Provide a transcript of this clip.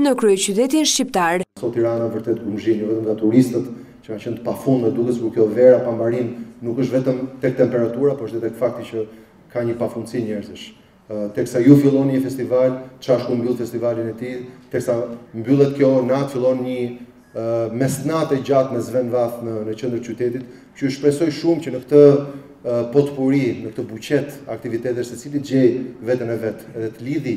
në kryeqytetin shqiptar. Sot Tirana vërtet gumëzhin, jo vetëm nga turistët, që ka qenë të pafundme, duket sikur kjo vera pa mbarim nuk është vetëm tek temperatura, por është edhe tek fakti që ka një pafundësi njerëzish. Teksa ju filloni një festival, Çashku mbyll festivalin e tij, teksa mbyllet kjo natë fillon një mesnatë e gjatë me Sven Vath në në qendër qytetit, që ju shpresoj shumë që në këtë potpuri, në këtë buqet aktivitetesh, secili të gjejë veten e vet, edhe të lidhi